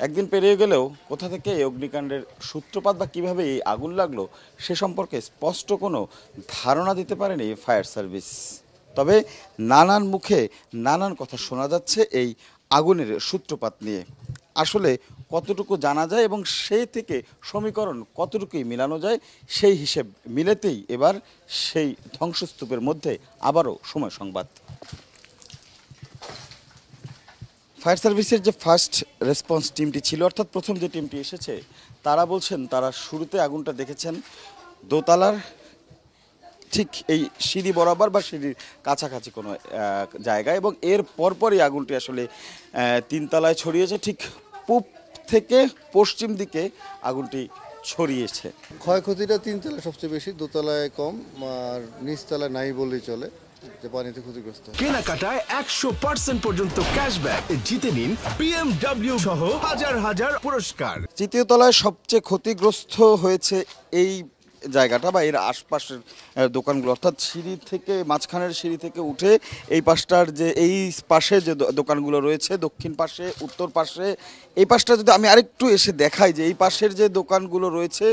একদিন পেরিয়ে গেলেও কোথা থেকে এই অগ্নিকাণ্ডের সূত্রপাত বা কীভাবে এই আগুন লাগল সে সম্পর্কে স্পষ্ট কোনো ধারণা দিতে পারেনি ফায়ার সার্ভিস। তবে নানান মুখে নানান কথা শোনা যাচ্ছে এই আগুনের সূত্রপাত নিয়ে। আসলে কতটুকু জানা যায় এবং সেই থেকে সমীকরণ কতটুকুই মিলানো যায়, সেই হিসেব মিলেতেই এবার সেই ধ্বংসস্তূপের মধ্যে আবারও সময় সংবাদ। ফায়ার সার্ভিসের যে ফার্স্ট রেসপন্স টিমটি ছিল অর্থাৎ প্রথম যে টিমটি এসেছে তারা বলছেন তারা শুরুতে আগুনটা দেখেছেন দোতলার ঠিক এই সিঁড়ি বরাবর বা সিঁড়ির কাছাকাছি কোনো আহ, জায়গায় এবং এর পরপরই আগুনটি আসলে তিনতলায় ছড়িয়েছে। ঠিক পূব থেকে পশ্চিম দিকে আগুনটি ছড়িয়েছে। ক্ষয়ক্ষতিটা তিনতলায় সবচেয়ে বেশি দোতলায় কম আর নিচতলায় নাই বললেই চলে। যে পানিতে ক্ষতিগ্রস্ত। কেনাকাটায় একশো পার্সেন্ট পর্যন্ত ক্যাশব্যাক জিতে নিন বিএমডব্লিউ সহ হাজার হাজার পুরস্কার। তৃতীয় তলায় সবচেয়ে ক্ষতিগ্রস্ত হয়েছে এই জায়গাটা বা এর আশপাশের দোকানগুলো, অর্থাৎ সিঁড়ি থেকে, মাঝখানের সিঁড়ি থেকে উঠে এই পাশটার যে, এই পাশে যে দোকানগুলো রয়েছে, দক্ষিণ পাশে, উত্তর পাশে, এই পাশটা যদি আমি আরেকটু এসে দেখাই যে, এই পাশের যে দোকানগুলো রয়েছে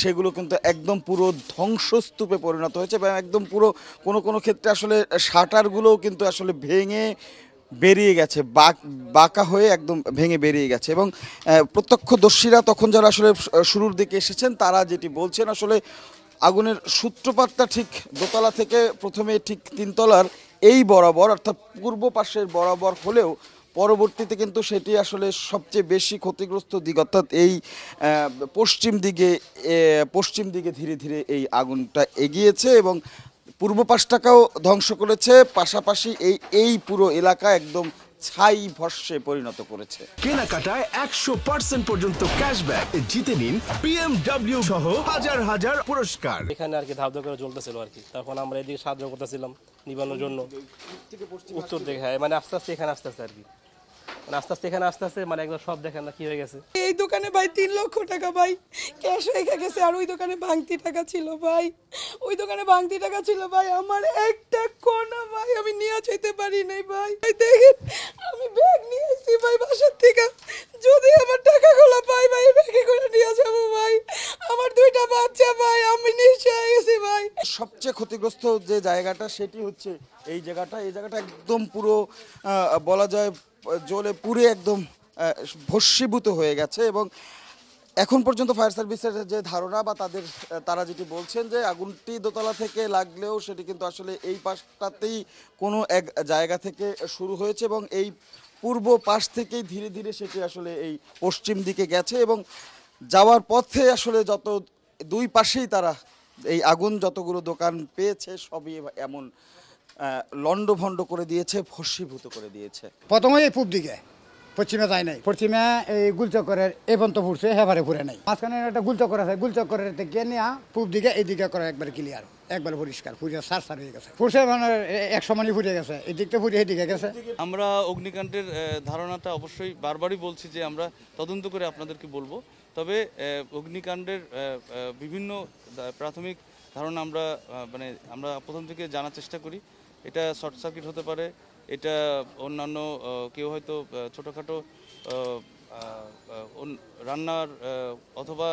সেগুলো কিন্তু একদম পুরো ধ্বংসস্তূপে পরিণত হয়েছে এবং একদম পুরো কোনো কোনো ক্ষেত্রে আসলে শাটারগুলোও কিন্তু আসলে ভেঙে বেরিয়ে গেছে, বাক হয়ে একদম ভেঙে বেরিয়ে গেছে এবং প্রত্যক্ষদর্শীরা তখন যারা আসলে শুরুর দিকে এসেছেন, তারা যেটি বলছেন আসলে আগুনের সূত্রপাতটা ঠিক দোতলা থেকে প্রথমে ঠিক তিনতলার এই বরাবর, অর্থাৎ পূর্ব পাশের বরাবর হলেও পরবর্তীতে কিন্তু সেটি আসলে সবচেয়ে বেশি ক্ষতিগ্রস্ত দিক, অর্থাৎ এই পশ্চিম দিকে পশ্চিম দিকে ধীরে ধীরে এই আগুনটা এগিয়েছে এবং পূর্ব পাশটাকেও ধ্বংস করেছে পাশাপাশি এই এই পুরো এলাকা একদম ছাই ভস্যে পরিণত করেছে। কেনাকাটায় একশো পার্সেন্ট পর্যন্ত ক্যাশব্যাক। জিতে নিন বিএমডব্লিউ সহ হাজার হাজার পুরস্কার। এখানে আর কি ধাপ ধাপ করে জ্বলতেছিল আর কি। তখন আমরা এদিকে সাহায্য করতেছিলাম নিবানোর জন্য। উত্তর দেখে হ্যাঁ মানে আস্তে আস্তে এখানে আস্তে আস্তে আর কি। মানে আস্তে আস্তে এখানে আস্তে আস্তে মানে একদম সব দেখেন না কি হয়ে গেছে। এই দোকানে ভাই তিন লক্ষ টাকা ভাই। ক্যাশ রেখে গেছে আর ওই দোকানে ভাঙতি টাকা ছিল ভাই। ওই দোকানে ভাঙতি টাকা ছিল ভাই। আমার একটা কোনা ভাই আমি নিয়ে যেতে পারি নাই ভাই দেখেন আমি ব্যাগ নিয়ে এসেছি ভাই বাসার থেকে যদি আমার টাকাগুলো পাই ভাই ব্যাগে করে নিয়ে যাব ভাই আমার দুইটা বাচ্চা ভাই আমি নিশ্চয় হয়ে গেছি ভাই সবচেয়ে ক্ষতিগ্রস্ত যে জায়গাটা, সেটি হচ্ছে এই জায়গাটা। এই জায়গাটা একদম পুরো বলা যায়, জলে পুরে একদম ভস্মীভূত হয়ে গেছে এবং এখন পর্যন্ত ফায়ার সার্ভিসের যে ধারণা বা তাদের, তারা যেটি বলছেন যে আগুনটি দোতলা থেকে লাগলেও সেটি কিন্তু আসলে এই পাশটাতেই কোনো এক জায়গা থেকে শুরু হয়েছে এবং এই পূর্ব পাশ থেকেই ধীরে ধীরে সেটি আসলে এই পশ্চিম দিকে গেছে এবং যাওয়ার পথে আসলে যত দুই পাশেই তারা এই আগুন যতগুলো দোকান পেয়েছে সবই এমন লণ্ডভণ্ড করে দিয়েছে ভস্মীভূত করে দিয়েছে। প্রথমে এই পূব দিকে পশ্চিমে যায় নাই। পশ্চিমে এই গুলচক্করের এই পর্যন্ত ফুটছে হেবারে ফুরে নাই। মাঝখানে একটা গুলচক্কর আছে গুলচক্করের থেকে নেওয়া পূব দিকে এই দিকে করে একবার ক্লিয়ার একবার পরিষ্কার ফুটে সার সার হয়ে গেছে। ফুটছে মানে এক সমানই ফুটে গেছে এই দিকটা ফুটে এই দিকে গেছে। আমরা অগ্নিকাণ্ডের ধারণাটা অবশ্যই বারবারই বলছি যে আমরা তদন্ত করে আপনাদেরকে বলব। তবে অগ্নিকাণ্ডের বিভিন্ন প্রাথমিক ধারণা আমরা মানে আমরা প্রথম থেকে জানার চেষ্টা করি। এটা শর্ট সার্কিট হতে পারে, এটা অন্যান্য কেউ হয়তো ছোটোখাটো রান্নার অথবা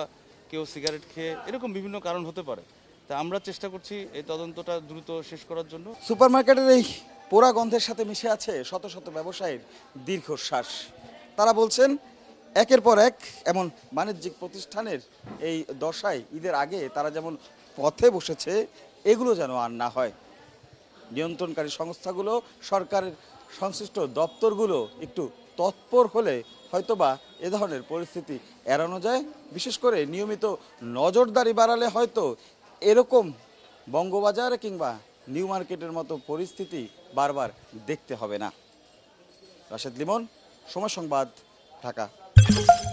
কেউ সিগারেট খেয়ে, এরকম বিভিন্ন কারণ হতে পারে। তা আমরা চেষ্টা করছি এই তদন্তটা দ্রুত শেষ করার জন্য। সুপারমার্কেটের এই পোড়া গন্ধের সাথে মিশে আছে শত শত ব্যবসায়ীর দীর্ঘশ্বাস। তারা বলছেন একের পর এক এমন বাণিজ্যিক প্রতিষ্ঠানের এই দশায়, ঈদের আগে তারা যেমন পথে বসেছে, এগুলো যেন আর না হয়। নিয়ন্ত্রণকারী সংস্থাগুলো, সরকারের সংশ্লিষ্ট দপ্তরগুলো একটু তৎপর হলে হয়তোবা এ ধরনের পরিস্থিতি এড়ানো যায়। বিশেষ করে নিয়মিত নজরদারি বাড়ালে হয়তো এরকম বঙ্গবাজার কিংবা নিউ মার্কেটের মতো পরিস্থিতি বারবার দেখতে হবে না। রাশেদ লিমন, সময় সংবাদ, ঢাকা। you